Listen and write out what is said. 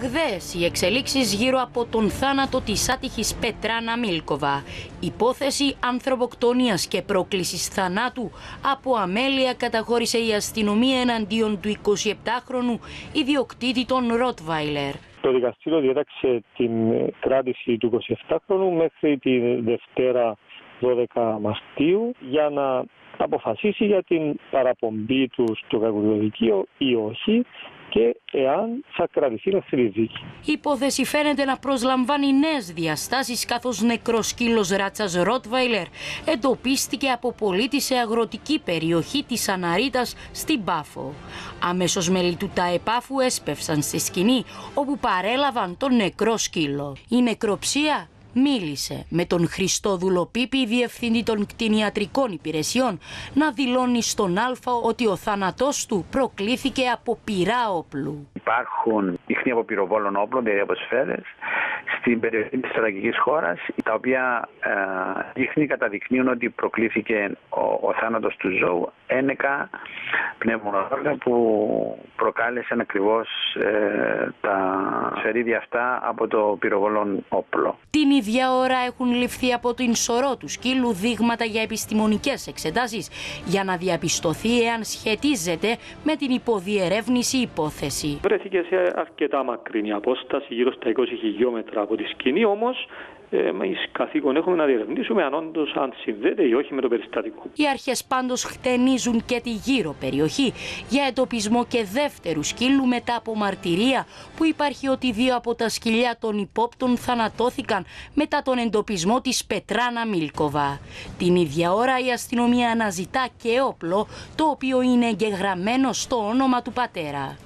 Ραγδαίες οι εξελίξεις γύρω από τον θάνατο της άτυχης Πετράνα Μίλκοβα. Υπόθεση ανθρωποκτονίας και πρόκλησης θανάτου από αμέλεια καταχώρησε η αστυνομία εναντίον του 27χρονου ιδιοκτήτη των Ροτβάιλερ. Το δικαστήριο διέταξε την κράτηση του 27χρονου μέχρι τη Δευτέρα 12 Μαρτίου για να αποφασίσει για την παραπομπή τους στο κακοδιοδικείο ή όχι και εάν θα κρατηθεί αυτή τη δίκη. Η υπόθεση φαίνεται να προσλαμβάνει νέες διαστάσεις καθώς νεκρός σκύλος ράτσας Ρότβαϊλερ εντοπίστηκε από πολίτη σε αγροτική περιοχή της Αναρίτας στην Πάφο. Αμέσως μέλη του ΤΑΕΠΑΦΟΥ έσπευσαν στη σκηνή όπου παρέλαβαν τον νεκρό σκύλο. Η νεκροψία μίλησε με τον Χριστόδουλο Πίπη, διευθυντή των κτηνιατρικών υπηρεσιών, να δηλώνει στον Α ότι ο θάνατός του προκλήθηκε από πυρά όπλου. Υπάρχουν ίχνη από πυροβόλων όπλων, δηλαδή από σφαίρες, στην περιοχή της στρατηγικής χώρας, τα οποία ε, ίχνη καταδεικνύουν ότι προκλήθηκε ο, ο θάνατος του ζώου ένεκα πνευμονόργα που προκάλεσαν ακριβώς ε, τα σφαιρίδια αυτά από το πυροβολόν όπλο. Την ίδια ώρα έχουν ληφθεί από την σωρό του σκύλου δείγματα για επιστημονικές εξετάσεις για να διαπιστωθεί εάν σχετίζεται με την υποδιερεύνηση υπόθεση. Βρέθηκε σε αρκετά μακρινή απόσταση, γύρω στα 20 χιλιόμετρα από τη σκηνή, όμως εμεί καθήκον έχουμε να διερευνήσουμε αν όντως αν συνδέεται ή όχι με το περιστατικό. Οι αρχές πάντως χτενίζουν και τη γύρω περιοχή για εντοπισμό και δεύτερου σκύλου μετά από μαρτυρία που υπάρχει ότι δύο από τα σκυλιά των υπόπτων θανατώθηκαν μετά τον εντοπισμό της Πετράνα Μίλκοβα. Την ίδια ώρα η αστυνομία αναζητά και όπλο το οποίο είναι εγγεγραμμένο στο όνομα του πατέρα.